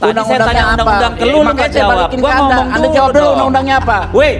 Tadi saya tanya undang-undang ke lu, lu nggak jawab. Gua ngomong Anda jawab dulu undang-undangnya apa? Weh,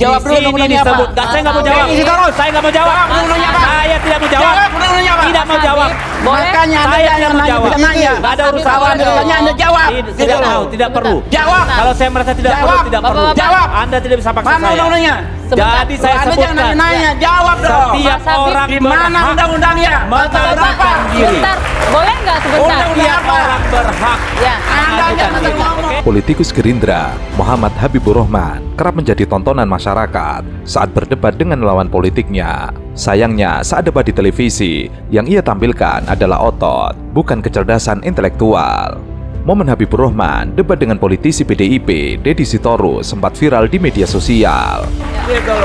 Jawab dulu undang-undangnya apa? disebut. Nggak, saya nggak mau jawab. Isi terus. Saya nggak mau jawab. Undang-undangnya apa? Saya tidak mau jawab. Undang-undangnya apa? Tidak mau jawab. Boleh? Makanya Anda Saya mau nanya, jawab. tidak nanya. Nggak ada urusan. Anda tanya, Anda jawab. Tidak, Gitu tidak mau, perlu. Jawab. Kalau saya merasa tidak perlu, tidak perlu. Jawab. Anda tidak bisa paksa Mana saya. Jadi saya Anda jangan sebutkan. nanya, jawab dong. Setiap Mas Habib, orang Di mana berhak undang-undangnya? Menentukan diri. Sebentar, boleh nggak sebentar? Undang-undang Setiap apa? orang berhak Ya. Anda jangan ngomong. Politikus Gerindra, Muhammad Habibur Rahman, kerap menjadi tontonan masyarakat saat berdebat dengan lawan politiknya. Sayangnya, saat debat di televisi, yang ia tampilkan adalah otot, bukan kecerdasan intelektual. Momen Habibur Rahman debat dengan politisi PDIP, Deddy Sitorus, sempat viral di media sosial.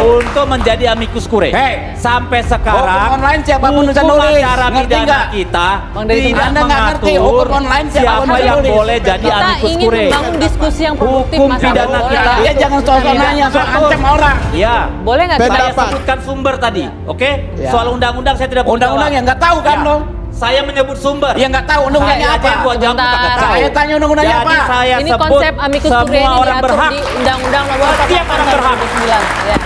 Untuk menjadi amikus kure. Hei. Sampai Hukum sekarang online siapa pun bisa hukum nulis. acara Ngerti pidana nggak? kita tidak Anda nggak ngerti mengatur hukum online siapa yang boleh jadi Kita amikus ingin kure. membangun diskusi yang produktif, Hukum pidana kita. Dia jangan Tidak nanya, mengatur. ancam orang. Ya. Boleh nggak Saya kita? sebutkan sumber tadi, oke? Ya. Soal undang-undang saya tidak Undang-undang yang nggak tahu kan Ya. dong? Saya menyebut sumber. Ya nggak tahu undang-undangnya Saya apa. aja gua jawab Sebentar. kagak tahu. Saya tanya undang-undangnya Jadi apa? saya Ini sebut konsep amikus kure semua ini orang diatur berhak. di Undang-Undang Nomor Setiap 48 orang berhak. 2009. Ya, ya.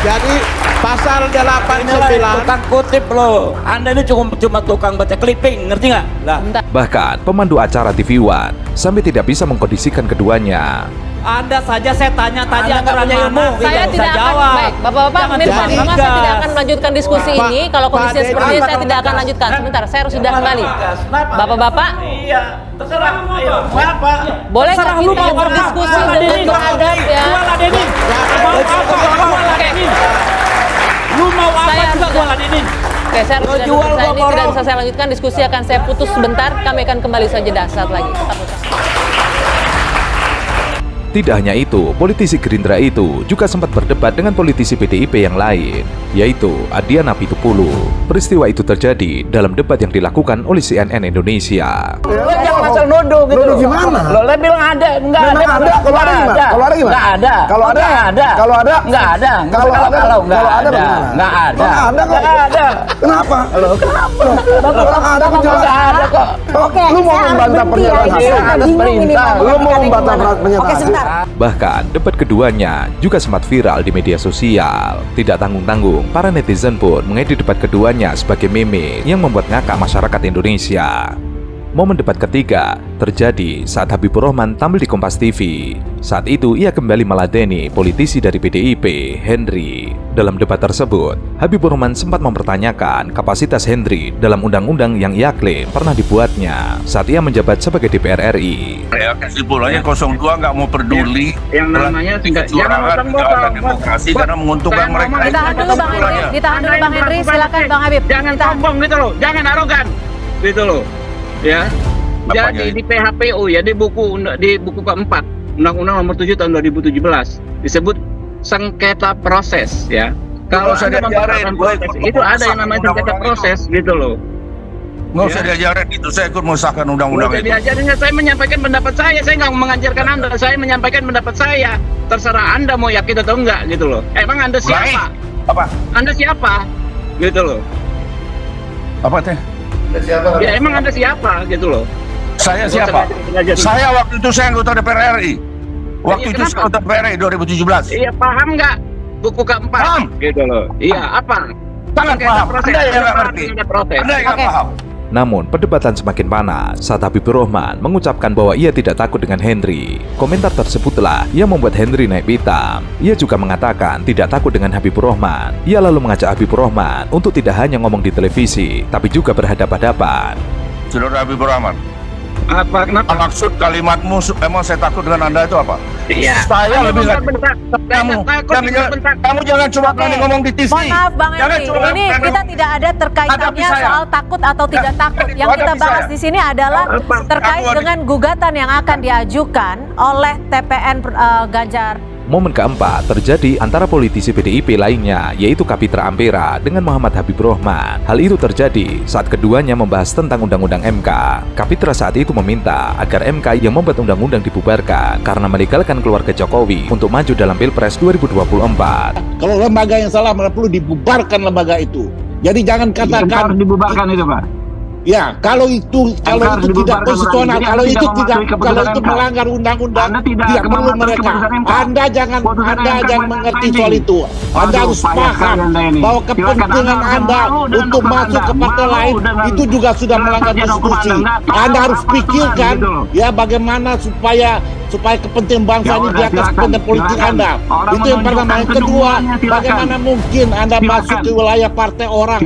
Jadi pasal Inilah 89 tukang kutip loh. Anda ini cuma cuma tukang baca clipping, ngerti nggak? Lah. Bahkan, pemandu acara TV One sampai tidak bisa mengkondisikan keduanya. Anda saja saya tanya tadi Anda punya ilmu. Saya tidak akan jawab. baik, Bapak-bapak, pemirsa, Mama saya tidak akan melanjutkan diskusi ini kalau Pak kondisinya seperti ini saya tidak akan lanjutkan. Sebentar, saya harus sudah kembali. Bapak-bapak, Iya, terserah. Ayo, apa? boleh nggak Terserah lu mau berdiskusi dengan beradab ya? Jual Denny. Mau apa? Saya juga jual Denny. Oke, saya harus jual, gua ini tidak bisa saya lanjutkan diskusi akan saya putus sebentar. Kami akan kembali saja saat lagi. Tetap bersama. Tidak hanya itu, politisi Gerindra itu juga sempat berdebat dengan politisi PDIP yang lain, yaitu Adiana Pitupulu. Peristiwa itu terjadi dalam debat yang dilakukan oleh CNN Indonesia. Lo jangan asal nuduh gitu. Nuduh gimana? Lo lo bilang ada, enggak ada. Memang ada, kalau ada gimana? Kalau ada gimana? Enggak ada. Kalau ada? Enggak ada. Kalau ada? Enggak ada. Kalau ada? kalau enggak ada? Enggak ada. Enggak ada. Kenapa? Lo kenapa? Kalau ada. Enggak ada kok. Oke, lu mau membantah pernyataan Ini hasil? atas perintah. Lu mau membantah pernyataan Oke, hasil? Sebentar. Bahkan, debat keduanya juga sempat viral di media sosial. Tidak tanggung-tanggung, para netizen pun mengedit debat keduanya sebagai meme yang membuat ngakak masyarakat Indonesia. Momen debat ketiga terjadi saat Habibur Rahman tampil di Kompas TV. Saat itu ia kembali meladeni politisi dari PDIP, Henry. Dalam debat tersebut, Habibur Rahman sempat mempertanyakan kapasitas Henry dalam undang-undang yang ia klaim pernah dibuatnya saat ia menjabat sebagai DPR RI. ya kesimpulannya 02 nggak mau peduli Yang namanya tingkat- kecurangan ada demokrasi karena menguntungkan mereka Ditahan dulu Bang Henry, ditahan dulu Bang Henry, silakan. Bang Habib. Jangan sombong gitu loh, jangan arogan. Gitu loh. Ya. Jadi ini? di PHPU ya di buku di buku keempat Undang-Undang Nomor 7 Tahun 2017 disebut sengketa proses ya. Kalau Anda diajarin, proses, itu ada yang namanya sengketa itu. proses gitu loh. nggak usah Ya. diajarin itu saya ikut mengesahkan Nggak undang-undang itu diajarin, saya menyampaikan pendapat saya, saya nggak mengajarkan Anda, saya menyampaikan pendapat saya. Terserah Anda mau yakin atau enggak gitu loh. Emang Anda siapa? Baik. apa Anda siapa? Gitu loh. apa teh Ya emang Anda siapa gitu loh. saya usah siapa diajarin. saya waktu itu saya anggota DPR RI waktu Iya, itu saya anggota DPR RI 2017 Iya paham nggak buku keempat? Paham. Gitu loh. Iya apa? sangat paham proses. anda yang nggak ngerti anda yang nggak paham Namun, perdebatan semakin panas saat Habibur Rahman mengucapkan bahwa ia tidak takut dengan Henry. Komentar tersebutlah yang membuat Henry naik pitam. Ia juga mengatakan tidak takut dengan Habibur Rahman. Ia lalu mengajak Habibur Rahman untuk tidak hanya ngomong di televisi, tapi juga berhadapan-hadapan. saudara Habibur Rahman Apa kenapa? maksud kalimatmu emang saya takut dengan anda itu apa Iya. saya lebih nggak bentak. kamu Takut jangan, juga bentak. kamu jangan cuma berani Oke. ngomong di TV Mohon maaf Bang cuma ini berani kita tidak ada terkaitannya soal takut atau tidak takut. Hadapi- Yang kita bahas saya. di sini adalah terkait dengan gugatan yang akan diajukan oleh TPN eh, Ganjar. Momen keempat terjadi antara politisi PDIP lainnya, yaitu Kapitra Ampera dengan Muhammad Habib Rahman. Hal itu terjadi saat keduanya membahas tentang Undang-Undang MK. Kapitra saat itu meminta agar MK yang membuat undang-undang dibubarkan karena melegalkan keluarga Jokowi untuk maju dalam Pilpres 2024. Kalau lembaga yang salah perlu dibubarkan lembaga itu. Jadi jangan katakan harus dibubarkan itu Pak? Ya, kalau itu kalau itu tidak konstitusional, kalau itu tidak kalau itu melanggar undang-undang, tidak tidak perlu mereka. Anda jangan Anda jangan mengerti soal itu. Anda harus paham bahwa kepentingan Anda untuk masuk ke partai lain itu juga sudah melanggar konstitusi. Anda. Harus pikirkan gitu ya bagaimana supaya supaya kepentingan bangsa Ya ini di atas kepentingan politik. Anda. Itu yang pertama. Yang kedua, bagaimana mungkin Anda masuk ke wilayah partai orang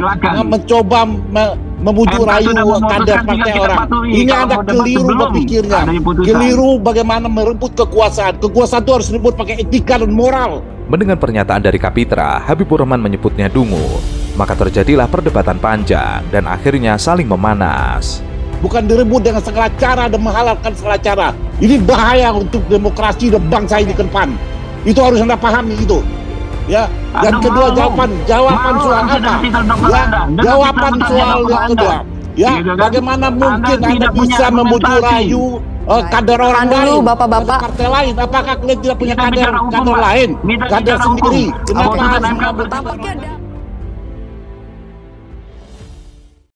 mencoba me- memuju rayu kader partai orang. patuhi. Ini debat keliru sebelum berpikirnya. Keliru bagaimana merebut kekuasaan. Kekuasaan itu harus direbut pakai etika dan moral. Mendengar pernyataan dari Kapitra, Habibur Rahman menyebutnya dungu. Maka terjadilah perdebatan panjang dan akhirnya saling memanas. bukan direbut dengan segala cara dan menghalalkan segala cara. Ini bahaya untuk demokrasi dan bangsa ini ke depan. Itu harus anda pahami itu. Ya. Dan kedua jawaban jawaban soal apa? Ya, jawaban soal yang Anda. kedua. Ya, Gitu kan? bagaimana mungkin anda, bisa memuju rayu eh, kader orang Tahan lain, Bapak-bapak. kader partai lain? Apakah kalian tidak punya kader kader lain, kader sendiri? Kenapa harus